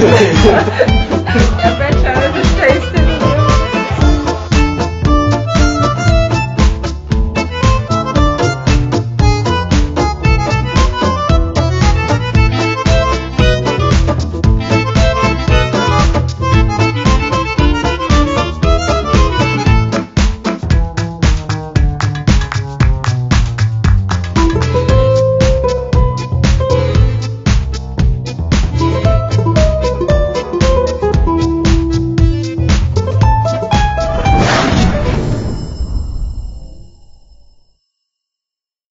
对对对